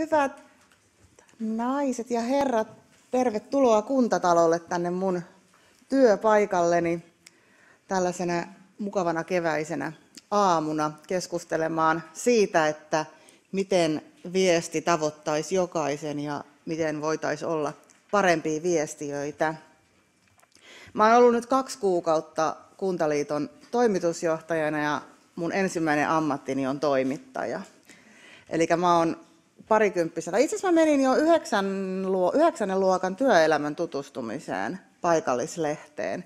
Hyvät naiset ja herrat, tervetuloa kuntatalolle tänne mun työpaikalleni tällaisena mukavana keväisenä aamuna keskustelemaan siitä, että miten viesti tavoittaisi jokaisen ja miten voitaisiin olla parempia viestiöitä. Mä oon ollut nyt kaksi kuukautta Kuntaliiton toimitusjohtajana ja mun ensimmäinen ammattini on toimittaja. Eli mä oon parikymppisenä. Itse asiassa mä menin jo yhdeksännen luokan työelämän tutustumiseen paikallislehteen.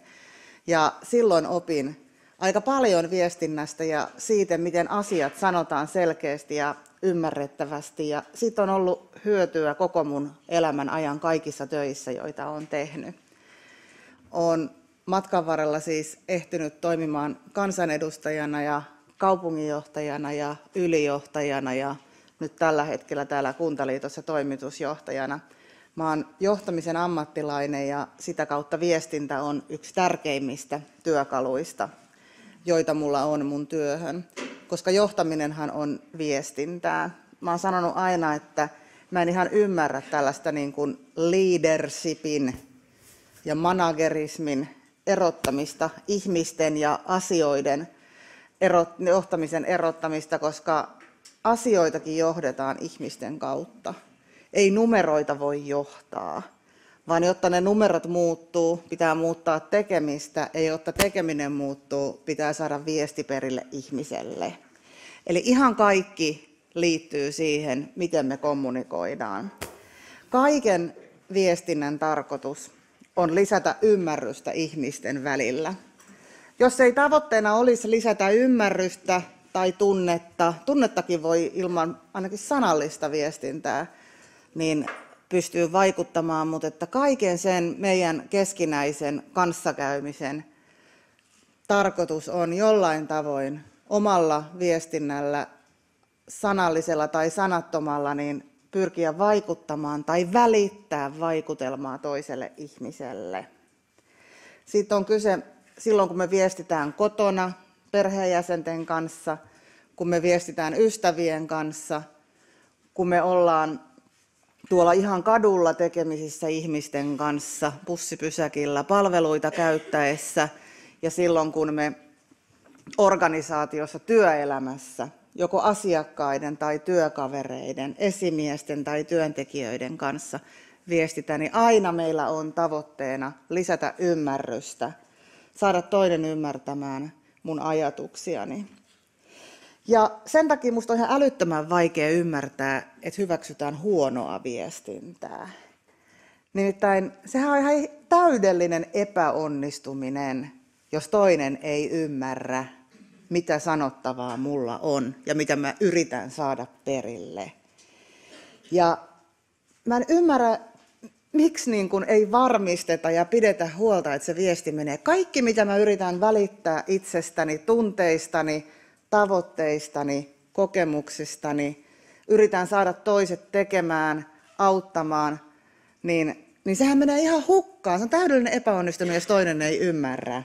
Ja silloin opin aika paljon viestinnästä ja siitä, miten asiat sanotaan selkeästi ja ymmärrettävästi. Ja siitä on ollut hyötyä koko mun elämän ajan kaikissa töissä, joita olen tehnyt. Olen matkan varrella siis ehtinyt toimimaan kansanedustajana ja kaupunginjohtajana ja ylijohtajana ja nyt tällä hetkellä täällä Kuntaliitossa toimitusjohtajana. Mä oon johtamisen ammattilainen ja sitä kautta viestintä on yksi tärkeimmistä työkaluista, joita mulla on mun työhön, koska johtaminenhan on viestintää. Mä oon sanonut aina, että mä en ihan ymmärrä tällaista niin kuin leadershipin ja managerismin erottamista ihmisten ja asioiden erot, johtamisen erottamista, koska asioitakin johdetaan ihmisten kautta. Ei numeroita voi johtaa, vaan jotta ne numerot muuttuu, pitää muuttaa tekemistä, ja jotta tekeminen muuttuu, pitää saada viesti perille ihmiselle. Eli ihan kaikki liittyy siihen, miten me kommunikoidaan. Kaiken viestinnän tarkoitus on lisätä ymmärrystä ihmisten välillä. Jos ei tavoitteena olisi lisätä ymmärrystä tai tunnetta, tunnettakin voi ilman ainakin sanallista viestintää, niin pystyy vaikuttamaan, mutta että kaiken sen meidän keskinäisen kanssakäymisen tarkoitus on jollain tavoin omalla viestinnällä, sanallisella tai sanattomalla, niin pyrkiä vaikuttamaan tai välittää vaikutelmaa toiselle ihmiselle. Siitä on kyse silloin, kun me viestitään kotona, perheenjäsenten kanssa, kun me viestitään ystävien kanssa, kun me ollaan tuolla ihan kadulla tekemisissä ihmisten kanssa, bussipysäkillä, palveluita käyttäessä ja silloin, kun me organisaatiossa, työelämässä, joko asiakkaiden tai työkavereiden, esimiesten tai työntekijöiden kanssa viestitään, niin aina meillä on tavoitteena lisätä ymmärrystä, saada toinen ymmärtämään mun ajatuksiani. Ja sen takia musta on ihan älyttömän vaikea ymmärtää, että hyväksytään huonoa viestintää. Nimittäin sehän on ihan täydellinen epäonnistuminen, jos toinen ei ymmärrä, mitä sanottavaa mulla on ja mitä mä yritän saada perille. Ja mä en ymmärrä, miksi niin kun ei varmisteta ja pidetä huolta, että se viesti menee. Kaikki, mitä mä yritän välittää itsestäni, tunteistani, tavoitteistani, kokemuksistani, yritän saada toiset tekemään, auttamaan, niin, niin sehän menee ihan hukkaan. Se on täydellinen epäonnistuminen, jos toinen ei ymmärrä,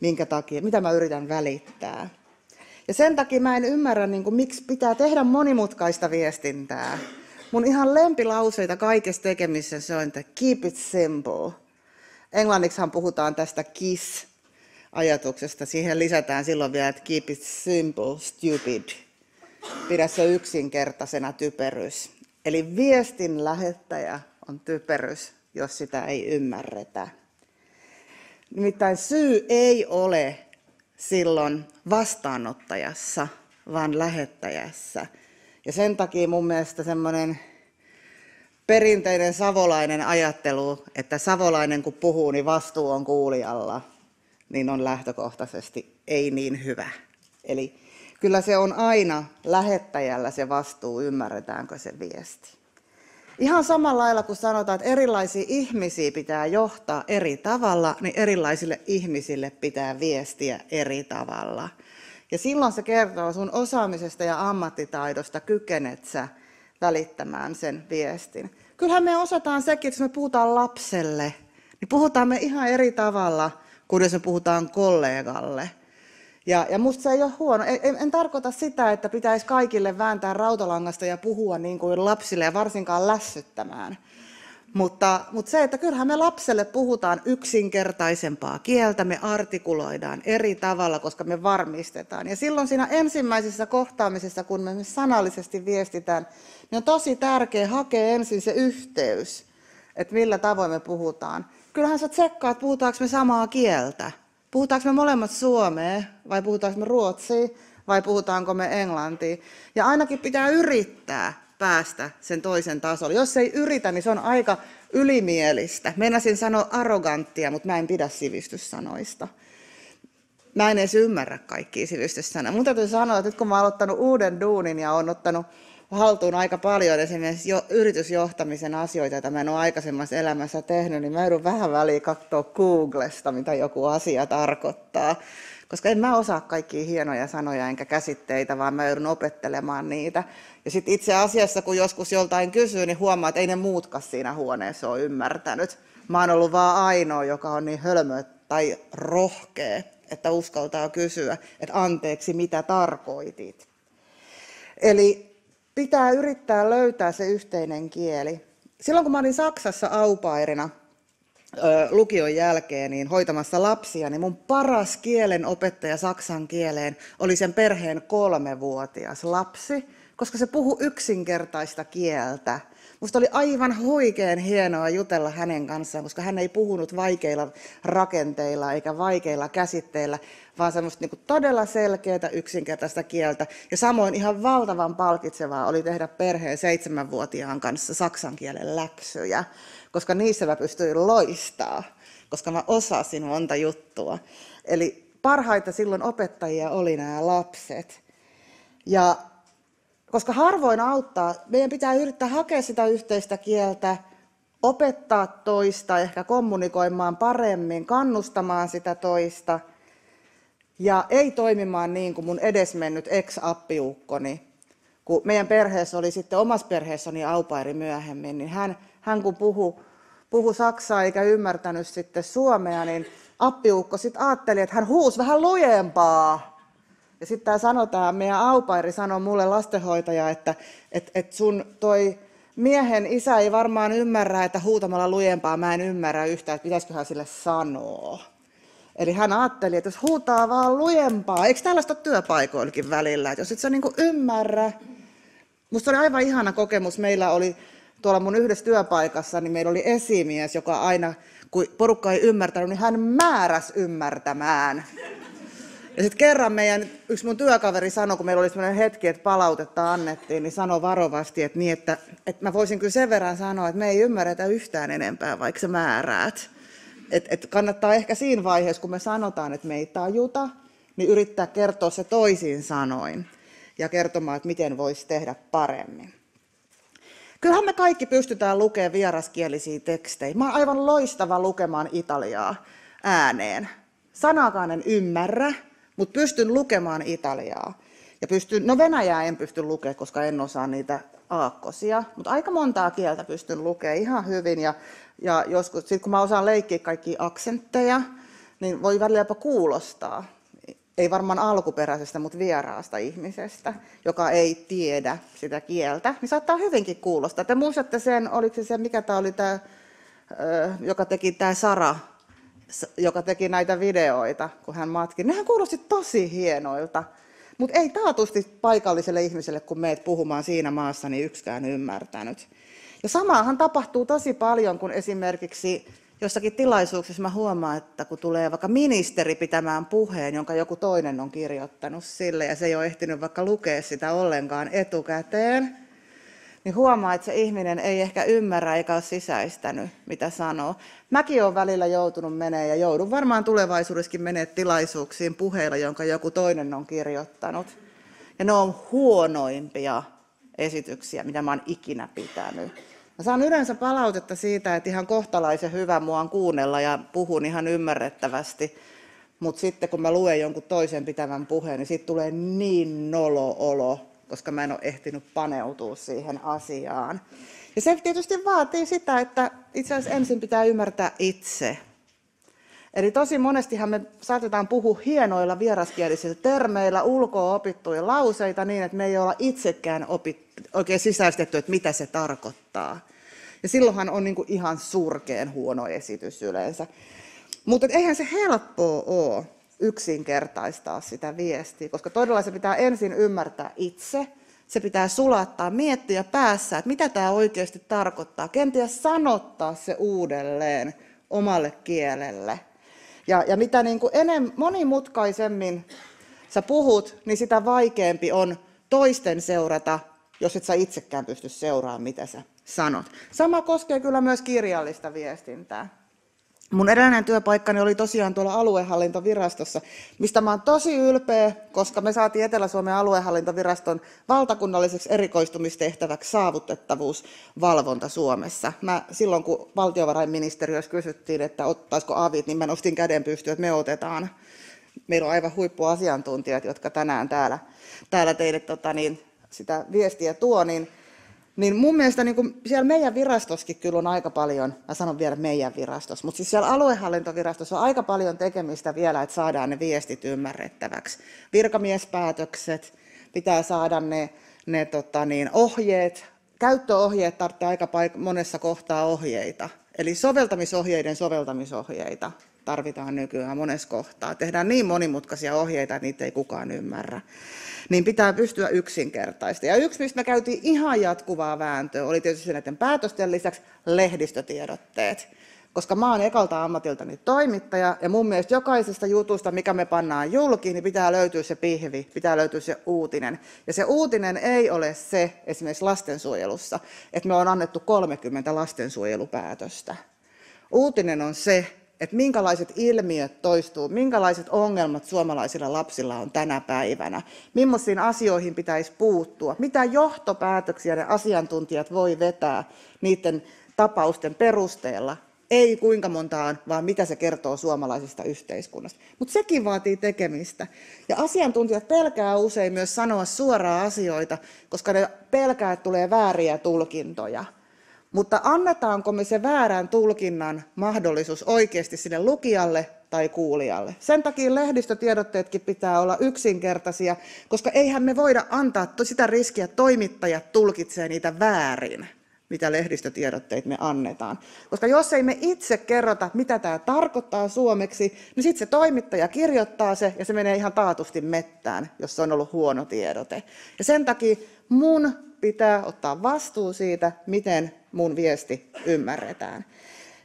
minkä takia, mitä mä yritän välittää. Ja sen takia mä en ymmärrä, niin kuin, miksi pitää tehdä monimutkaista viestintää. Mun ihan lempilauseita kaikessa tekemisessä se on, että keep it simple. Englanniksihan puhutaan tästä kiss ajatuksesta. Siihen lisätään silloin vielä, että keep it simple, stupid. Pidä se yksinkertaisena typerys. Eli viestin lähettäjä on typerys, jos sitä ei ymmärretä. Nimittäin syy ei ole silloin vastaanottajassa, vaan lähettäjässä. Ja sen takia mun mielestä semmoinen perinteinen savolainen ajattelu, että savolainen kun puhuu, niin vastuu on kuulijalla, niin on lähtökohtaisesti ei niin hyvä. Eli kyllä se on aina lähettäjällä se vastuu, ymmärretäänkö se viesti. Ihan samalla lailla kun sanotaan, että erilaisia ihmisiä pitää johtaa eri tavalla, niin erilaisille ihmisille pitää viestiä eri tavalla. Ja silloin se kertoo sun osaamisesta ja ammattitaidosta, kykenet sä välittämään sen viestin. Kyllähän me osataan sekin, että jos me puhutaan lapselle, niin puhutaan me ihan eri tavalla kuin jos me puhutaan kollegalle. Ja, ja musta se ei ole huono. En, en tarkoita sitä, että pitäisi kaikille vääntää rautalangasta ja puhua niin kuin lapsille ja varsinkaan lässyttämään. Mutta, mutta se, että kyllähän me lapselle puhutaan yksinkertaisempaa kieltä, me artikuloidaan eri tavalla, koska me varmistetaan. Ja silloin siinä ensimmäisessä kohtaamisessa, kun me sanallisesti viestitään, niin on tosi tärkeää hakea ensin se yhteys, että millä tavoin me puhutaan. Kyllähän sä tsekkaat, puhutaanko me samaa kieltä. Puhutaanko me molemmat suomea vai puhutaanko me ruotsia vai puhutaanko me englantia. Ja ainakin pitää yrittää päästä sen toisen tasolle. Jos ei yritä, niin se on aika ylimielistä. Meinasin sanoa arroganttia, mutta mä en pidä sivistyssanoista. Mä en edes ymmärrä kaikkia sivistyssanoja. Mun täytyy sanoa, että nyt kun mä oon aloittanut uuden duunin ja oon ottanut haltuun aika paljon esimerkiksi jo, yritysjohtamisen asioita, joita mä en ole aikaisemmassa elämässä tehnyt, niin mä joudun vähän väliin katsoa Googlesta, mitä joku asia tarkoittaa. Koska en mä osaa kaikkia hienoja sanoja enkä käsitteitä, vaan mä joudun opettelemaan niitä. Ja sitten itse asiassa, kun joskus joltain kysyy, niin huomaa, että ei ne muutkaan siinä huoneessa ole ymmärtänyt. Mä oon ollut vaan ainoa, joka on niin hölmö tai rohkea, että uskaltaa kysyä, että anteeksi, mitä tarkoitit. Eli pitää yrittää löytää se yhteinen kieli. Silloin kun mä olin Saksassa aupairina lukion jälkeen niin hoitamassa lapsia, niin mun paras kielen opettaja saksan kieleen oli sen perheen kolmevuotias lapsi, koska se puhui yksinkertaista kieltä. Musta oli aivan huikean hienoa jutella hänen kanssaan, koska hän ei puhunut vaikeilla rakenteilla eikä vaikeilla käsitteillä, vaan semmoista niin todella selkeää yksinkertaista kieltä. Ja samoin ihan valtavan palkitsevaa oli tehdä perheen seitsemänvuotiaan kanssa saksan kielen läksyjä, koska niissä mä pystyin loistaa, koska mä osasin monta juttua. Eli parhaita silloin opettajia oli nämä lapset. Ja koska harvoin auttaa, meidän pitää yrittää hakea sitä yhteistä kieltä, opettaa toista, ehkä kommunikoimaan paremmin, kannustamaan sitä toista ja ei toimimaan niin kuin mun edesmennyt ex-appiukkoni. Kun meidän perheessä oli sitten omassa perheessäni aupairi myöhemmin, niin hän, hän kun puhui puhu saksaa eikä ymmärtänyt sitten suomea, niin appiukko sitten ajatteli, että hän huusi vähän lujempaa. Ja sitten tämä sanotaan, meidän aupairi sanoi mulle lastenhoitaja, että et, et sun toi miehen isä ei varmaan ymmärrä, että huutamalla lujempaa mä en ymmärrä yhtään, että pitäisiköhän sille sanoa. Eli hän ajatteli, että jos huutaa vaan lujempaa, eikö tällaista työpaikoillakin välillä, että jos et sä niin ymmärrä. Musta oli aivan ihana kokemus. Meillä oli tuolla mun yhdessä työpaikassa, niin meillä oli esimies, joka aina, kun porukka ei ymmärtänyt, niin hän määräs ymmärtämään. Ja sitten kerran meidän, yksi mun työkaveri sanoi, kun meillä oli sellainen hetki, että palautetta annettiin, niin sanoi varovasti, että, niin, että, että mä voisin kyllä sen verran sanoa, että me ei ymmärretä yhtään enempää, vaikka sä määräät. Et, et kannattaa ehkä siinä vaiheessa, kun me sanotaan, että me ei tajuta, niin yrittää kertoa se toisin sanoin ja kertomaan, että miten voisi tehdä paremmin. Kyllähän me kaikki pystytään lukemaan vieraskielisiä tekstejä. Mä oon aivan loistava lukemaan italiaa ääneen. Sanakaan en ymmärrä, mutta pystyn lukemaan italiaa. Ja pystyn, no Venäjää en pysty lukemaan, koska en osaa niitä aakkosia, mutta aika montaa kieltä pystyn lukemaan ihan hyvin. Ja, ja joskus, sit kun mä osaan leikkiä kaikki aksentteja, niin voi välillä jopa kuulostaa. Ei varmaan alkuperäisestä, mutta vieraasta ihmisestä, joka ei tiedä sitä kieltä, niin saattaa hyvinkin kuulostaa. Te muistatte sen, oliko se se, mikä tämä oli tämä, joka teki tämä Sara joka teki näitä videoita, kun hän matki. Nehän kuulosti tosi hienoilta. Mutta ei taatusti paikalliselle ihmiselle, kun meet puhumaan siinä maassa, niin yksikään ymmärtänyt. Ja samaahan tapahtuu tosi paljon, kun esimerkiksi jossakin tilaisuuksissa mä huomaan, että kun tulee vaikka ministeri pitämään puheen, jonka joku toinen on kirjoittanut sille, ja se ei ole ehtinyt vaikka lukea sitä ollenkaan etukäteen, niin huomaa, että se ihminen ei ehkä ymmärrä eikä ole sisäistänyt, mitä sanoo. Mäkin olen välillä joutunut menee ja joudun varmaan tulevaisuudessakin menee tilaisuuksiin puheilla, jonka joku toinen on kirjoittanut. Ja ne on huonoimpia esityksiä, mitä mä oon ikinä pitänyt. Mä saan yleensä palautetta siitä, että ihan kohtalaisen hyvä mua on kuunnella ja puhun ihan ymmärrettävästi. Mutta sitten kun mä luen jonkun toisen pitävän puheen, niin siitä tulee niin nolo olo, koska mä en ole ehtinyt paneutua siihen asiaan. Ja se tietysti vaatii sitä, että itse asiassa ensin pitää ymmärtää itse. Eli tosi monestihan me saatetaan puhua hienoilla vieraskielisillä termeillä, ulkoa opittuja lauseita niin, että me ei olla itsekään opit, oikein sisäistetty, että mitä se tarkoittaa. Ja silloinhan on niin ihan surkeen huono esitys yleensä. Mutta eihän se helppoa ole yksinkertaistaa sitä viestiä, koska todella se pitää ensin ymmärtää itse, se pitää sulattaa, miettiä päässä, että mitä tämä oikeasti tarkoittaa, kenties sanottaa se uudelleen omalle kielelle. Ja, ja mitä niin kuin enem, monimutkaisemmin sä puhut, niin sitä vaikeampi on toisten seurata, jos et sä itsekään pysty seuraamaan, mitä sä sanot. Sama koskee kyllä myös kirjallista viestintää. Mun edellinen työpaikkani oli tosiaan tuolla aluehallintovirastossa, mistä mä oon tosi ylpeä, koska me saatiin Etelä-Suomen aluehallintoviraston valtakunnalliseksi erikoistumistehtäväksi saavutettavuusvalvonta Suomessa. Mä silloin, kun valtiovarainministeriössä kysyttiin, että ottaisiko avit, niin mä nostin käden pystyyn, että me otetaan. Meillä on aivan huippuasiantuntijat, jotka tänään täällä, täällä teille tota, niin, sitä viestiä tuo, niin niin mun mielestä niin kuin siellä meidän virastoskin kyllä on aika paljon, mä sanon vielä meidän virastossa, mutta siis siellä aluehallintovirastossa on aika paljon tekemistä vielä, että saadaan ne viestit ymmärrettäväksi. Virkamiespäätökset, pitää saada ne, ne tota niin, ohjeet, käyttöohjeet tarvitsee aika paik- monessa kohtaa ohjeita. Eli soveltamisohjeiden soveltamisohjeita tarvitaan nykyään monessa kohtaa. Tehdään niin monimutkaisia ohjeita, että niitä ei kukaan ymmärrä niin pitää pystyä yksinkertaista. Ja yksi, mistä me käytiin ihan jatkuvaa vääntöä, oli tietysti näiden päätösten lisäksi lehdistötiedotteet. Koska mä oon ekalta ammatiltani toimittaja, ja mun mielestä jokaisesta jutusta, mikä me pannaan julki, niin pitää löytyä se pihvi, pitää löytyä se uutinen. Ja se uutinen ei ole se, esimerkiksi lastensuojelussa, että me on annettu 30 lastensuojelupäätöstä. Uutinen on se, että minkälaiset ilmiöt toistuu, minkälaiset ongelmat suomalaisilla lapsilla on tänä päivänä, millaisiin asioihin pitäisi puuttua, mitä johtopäätöksiä ne asiantuntijat voi vetää niiden tapausten perusteella, ei kuinka montaan, vaan mitä se kertoo suomalaisesta yhteiskunnasta. Mutta sekin vaatii tekemistä. Ja asiantuntijat pelkää usein myös sanoa suoraan asioita, koska ne pelkää, että tulee vääriä tulkintoja. Mutta annetaanko me se väärän tulkinnan mahdollisuus oikeasti sille lukijalle tai kuulijalle? Sen takia lehdistötiedotteetkin pitää olla yksinkertaisia, koska eihän me voida antaa sitä riskiä, että toimittajat tulkitsee niitä väärin mitä lehdistötiedotteet me annetaan. Koska jos ei me itse kerrota, mitä tämä tarkoittaa suomeksi, niin sitten se toimittaja kirjoittaa se ja se menee ihan taatusti mettään, jos se on ollut huono tiedote. Ja sen takia mun pitää ottaa vastuu siitä, miten mun viesti ymmärretään.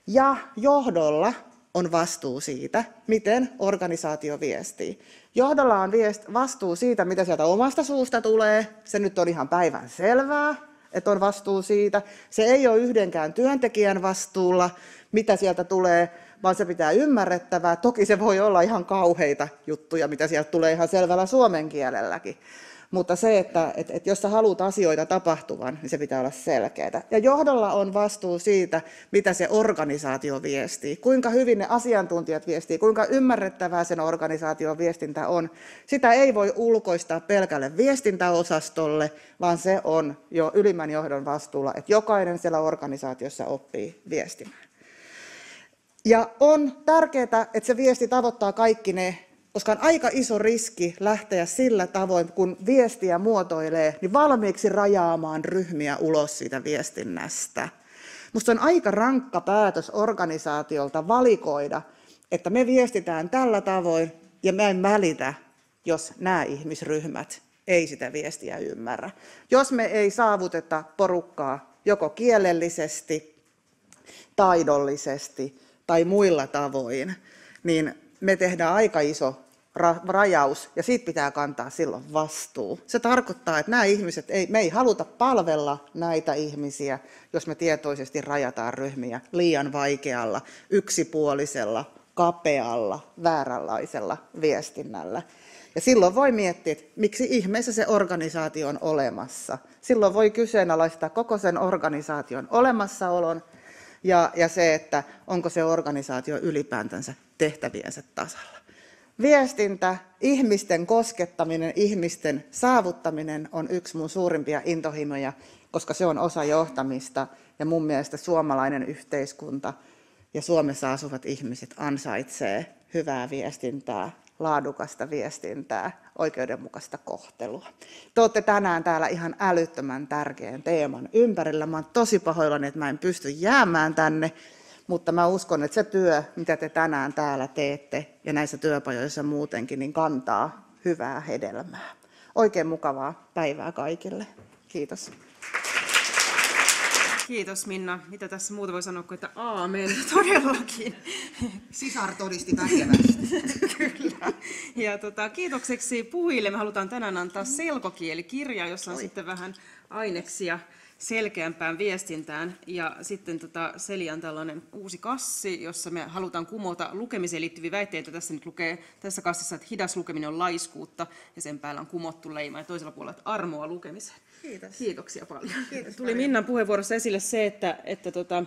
Ja johdolla on vastuu siitä, miten organisaatio viestii. Johdolla on viest, vastuu siitä, mitä sieltä omasta suusta tulee. Se nyt on ihan päivän selvää, että on vastuu siitä. Se ei ole yhdenkään työntekijän vastuulla, mitä sieltä tulee, vaan se pitää ymmärrettävää. Toki se voi olla ihan kauheita juttuja, mitä sieltä tulee ihan selvällä suomen kielelläkin. Mutta se, että, että, että jos sä haluat asioita tapahtuvan, niin se pitää olla selkeää. Ja johdolla on vastuu siitä, mitä se organisaatio viestii, kuinka hyvin ne asiantuntijat viestii, kuinka ymmärrettävää sen organisaation viestintä on. Sitä ei voi ulkoistaa pelkälle viestintäosastolle, vaan se on jo ylimmän johdon vastuulla, että jokainen siellä organisaatiossa oppii viestimään. Ja on tärkeää, että se viesti tavoittaa kaikki ne koska on aika iso riski lähteä sillä tavoin, kun viestiä muotoilee, niin valmiiksi rajaamaan ryhmiä ulos siitä viestinnästä. Minusta on aika rankka päätös organisaatiolta valikoida, että me viestitään tällä tavoin ja mä en välitä, jos nämä ihmisryhmät ei sitä viestiä ymmärrä. Jos me ei saavuteta porukkaa joko kielellisesti, taidollisesti tai muilla tavoin, niin me tehdään aika iso rajaus ja siitä pitää kantaa silloin vastuu. Se tarkoittaa, että nämä ihmiset, ei, me ei haluta palvella näitä ihmisiä, jos me tietoisesti rajataan ryhmiä liian vaikealla, yksipuolisella, kapealla, vääränlaisella viestinnällä. Ja silloin voi miettiä, että miksi ihmeessä se organisaatio on olemassa. Silloin voi kyseenalaistaa koko sen organisaation olemassaolon ja, ja se, että onko se organisaatio ylipäätänsä tehtäviensä tasalla. Viestintä, ihmisten koskettaminen, ihmisten saavuttaminen on yksi mun suurimpia intohimoja, koska se on osa johtamista ja mun mielestä suomalainen yhteiskunta ja Suomessa asuvat ihmiset ansaitsee hyvää viestintää, laadukasta viestintää, oikeudenmukaista kohtelua. Te olette tänään täällä ihan älyttömän tärkeän teeman ympärillä. Mä oon tosi pahoillani, että mä en pysty jäämään tänne, mutta mä uskon, että se työ, mitä te tänään täällä teette ja näissä työpajoissa muutenkin, niin kantaa hyvää hedelmää. Oikein mukavaa päivää kaikille. Kiitos. Kiitos Minna. Mitä tässä muuta voi sanoa kuin, että aamen, todellakin. Sisar todisti väkevästi. Kyllä. Ja tota, kiitokseksi puhujille me halutaan tänään antaa selkokielikirja, jossa on Oi. sitten vähän aineksia selkeämpään viestintään. Ja sitten tota, Selian tällainen uusi kassi, jossa me halutaan kumota lukemiseen liittyviä väitteitä. Tässä nyt lukee tässä kassissa, että hidas lukeminen on laiskuutta ja sen päällä on kumottu leima ja toisella puolella, että armoa lukemiseen. Kiitos. Kiitoksia paljon. Kiitos Tuli paljon. Minnan puheenvuorossa esille se, että, että tota,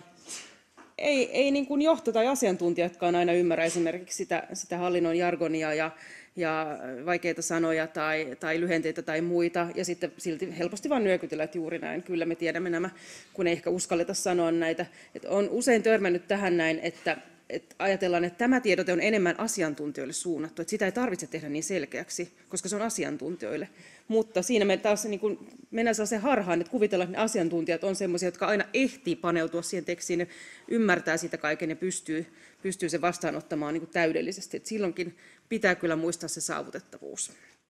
ei, ei niin kuin johto tai asiantuntijatkaan aina ymmärrä esimerkiksi sitä, sitä hallinnon jargonia ja, ja vaikeita sanoja tai, tai lyhenteitä tai muita, ja sitten silti helposti vain nyökytellä, että juuri näin, kyllä me tiedämme nämä, kun ei ehkä uskalleta sanoa näitä. Et on usein törmännyt tähän näin, että, että ajatellaan, että tämä tiedote on enemmän asiantuntijoille suunnattu, että sitä ei tarvitse tehdä niin selkeäksi, koska se on asiantuntijoille. Mutta siinä me taas niin kuin mennään sellaiseen harhaan, että kuvitellaan, että ne asiantuntijat on sellaisia, jotka aina ehtii paneutua siihen tekstiin, ja ymmärtää sitä kaiken ja pystyy, pystyy sen vastaanottamaan niin täydellisesti. Et silloinkin pitää kyllä muistaa se saavutettavuus.